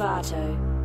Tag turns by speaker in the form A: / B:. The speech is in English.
A: Silvato.